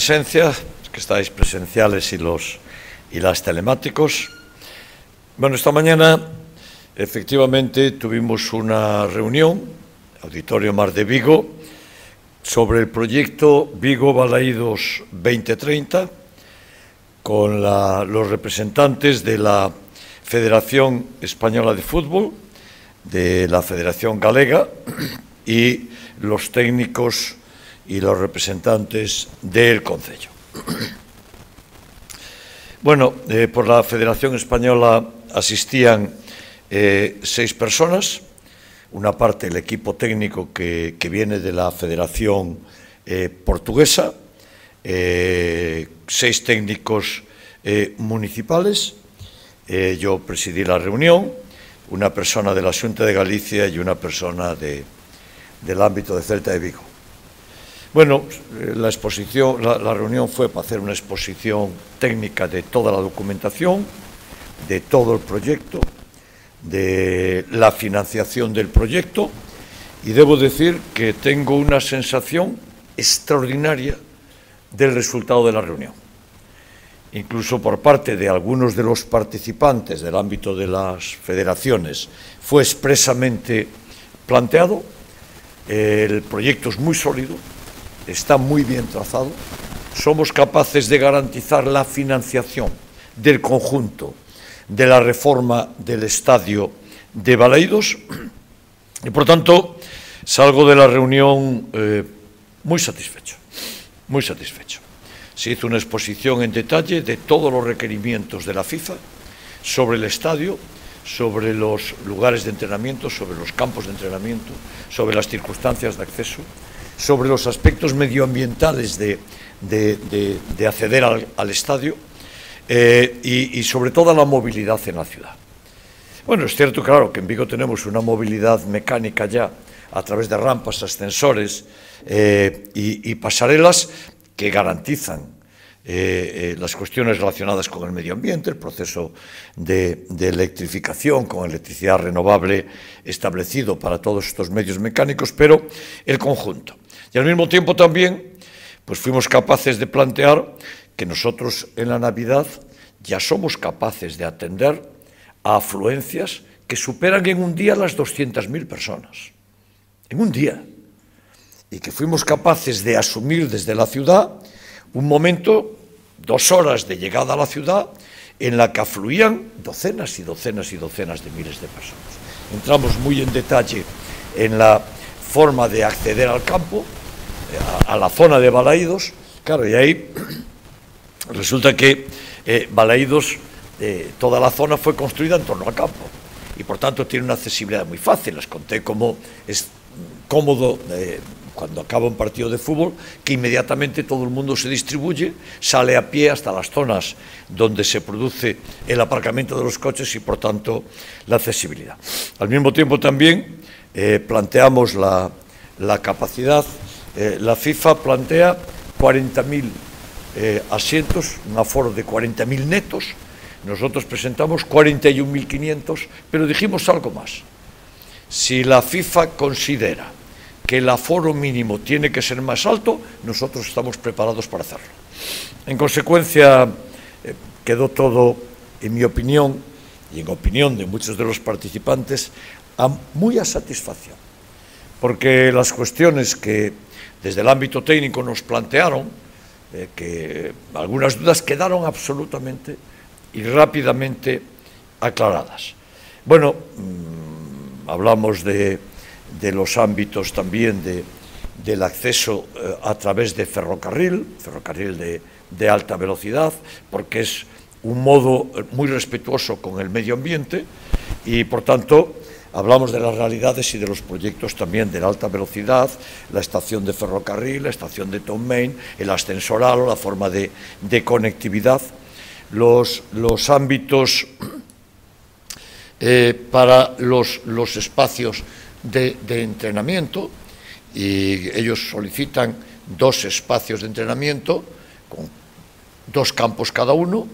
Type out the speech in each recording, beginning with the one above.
presencia, que estáis presenciales y los y las telemáticos. Bueno, esta mañana efectivamente tuvimos una reunión, Auditorio Mar de Vigo, sobre el proyecto Vigo Balaídos 2030 con la, los representantes de la Federación Española de Fútbol, de la Federación Galega y los técnicos y los representantes del Concello. Bueno, eh, por la Federación Española asistían eh, seis personas, una parte el equipo técnico que, que viene de la Federación eh, Portuguesa, seis técnicos municipales, yo presidí la reunión, una persona de la Junta de Galicia y una persona de, del ámbito de Celta de Vigo. Bueno, eh, la exposición, la, la reunión fue para hacer una exposición técnica de toda la documentación, de todo el proyecto, de la financiación del proyecto y debo decir que tengo una sensación extraordinaria del resultado de la reunión. Incluso por parte de algunos de los participantes del ámbito de las federaciones fue expresamente planteado. El proyecto es muy sólido, está muy bien trazado, somos capaces de garantizar la financiación del conjunto de la reforma del estadio de Balaidos y por tanto salgo de la reunión eh, muy satisfecho, muy satisfecho. Se hizo una exposición en detalle de todos los requerimientos de la FIFA sobre el estadio, sobre los lugares de entrenamiento, sobre los campos de entrenamiento, sobre las circunstancias de acceso, sobre los aspectos medioambientales de, de, de, de acceder al, estadio eh, y, sobre todo la movilidad en la ciudad. Bueno, es cierto, claro, que en Vigo tenemos una movilidad mecánica ya a través de rampas, ascensores eh, y, pasarelas que garantizan eh, las cuestiones relacionadas con el medio ambiente, el proceso de electrificación con electricidad renovable establecido para todos estos medios mecánicos, pero el conjunto. Y al mismo tiempo también pues fuimos capaces de plantear que nosotros en la Navidad ya somos capaces de atender a afluencias que superan en un día las 200.000 personas. En un día. Y que fuimos capaces de asumir desde la ciudad un momento, dos horas de llegada a la ciudad, en la que afluían docenas y docenas y docenas de miles de personas. Entramos muy en detalle en la forma de acceder al campo, a, la zona de Balaídos, claro, y ahí resulta que eh, Balaídos, eh, toda la zona fue construida en torno al campo y por tanto tiene una accesibilidad muy fácil. Les conté cómo es cómodo eh, cuando acaba un partido de fútbol, que inmediatamente todo el mundo se distribuye, sale a pie hasta las zonas donde se produce el aparcamiento de los coches y por tanto la accesibilidad. Al mismo tiempo también eh, planteamos la, la capacidad eh, la FIFA plantea 40.000 eh, asientos, un aforo de 40.000 netos, nosotros presentamos 41.500, pero dijimos algo más. Si la FIFA considera que el aforo mínimo tiene que ser más alto, nosotros estamos preparados para hacerlo. En consecuencia, eh, quedó todo, en mi opinión, y en opinión de muchos de los participantes, a, muy a satisfacción, porque las cuestiones que desde el ámbito técnico nos plantearon eh, que algunas dudas quedaron absolutamente y rápidamente aclaradas. Bueno, mmm, hablamos de, los ámbitos también de, del acceso eh, a través de ferrocarril, ferrocarril de, de alta velocidad, porque es un modo muy respetuoso con el medio ambiente y, por tanto, Hablamos de las realidades y de los proyectos también de la alta velocidad, la estación de ferrocarril, la estación de Tom Main, el ascensoral o la forma de, conectividad, los, ámbitos eh, para los, espacios de entrenamiento y ellos solicitan dos espacios de entrenamiento con dos campos cada uno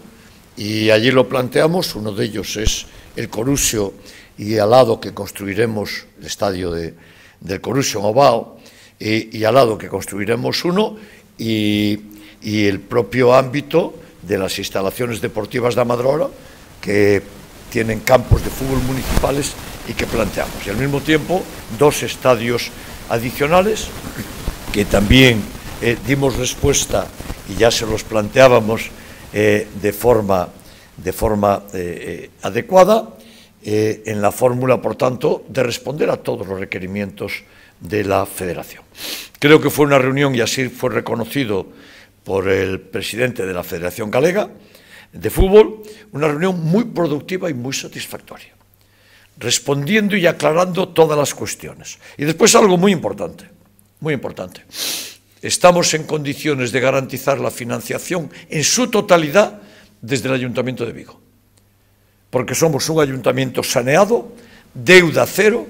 y allí lo planteamos, uno de ellos es el Corusio y al lado que construiremos el estadio de, del Corusio Ovao y, y, al lado que construiremos uno y el propio ámbito de las instalaciones deportivas de Amadrola, que tienen campos de fútbol municipales y que planteamos. Y al mismo tiempo, dos estadios adicionales que también eh, dimos respuesta y ya se los planteábamos eh, de forma, de forma eh, adecuada en la fórmula, por tanto, de responder a todos los requerimientos de la Federación. Creo que fue una reunión, y así fue reconocido por el presidente de la Federación Galega de Fútbol, una reunión muy productiva y muy satisfactoria, respondiendo y aclarando todas las cuestiones. Y después algo muy importante, muy importante. Estamos en condiciones de garantizar la financiación en su totalidad desde el Ayuntamiento de Vigo, porque somos un ayuntamiento saneado, deuda cero,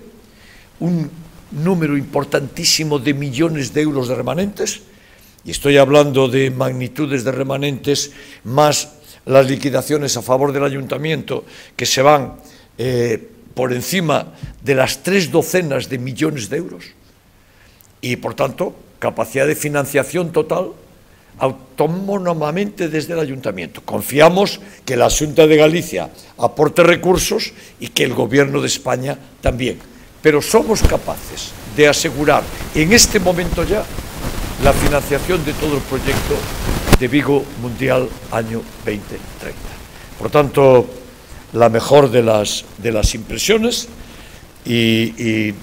un número importantísimo de millones de euros de remanentes, y estoy hablando de magnitudes de remanentes más las liquidaciones a favor del ayuntamiento que se van eh, por encima de las tres docenas de millones de euros. Y, por tanto, capacidad de financiación total autónomamente desde el ayuntamiento. Confiamos que la Junta de Galicia aporte recursos y que el Gobierno de España también. Pero somos capaces de asegurar en este momento ya la financiación de todo el proyecto de Vigo Mundial año 2030. Por tanto, la mejor de las, de las impresiones y, y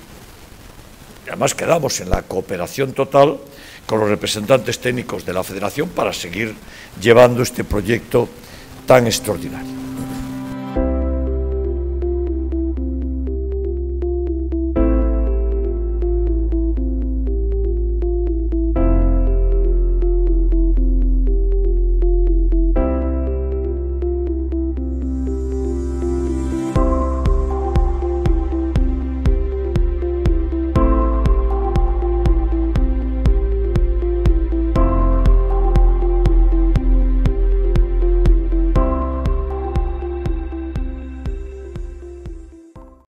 además quedamos en la cooperación total con los representantes técnicos de la Federación para seguir llevando este proyecto tan extraordinario.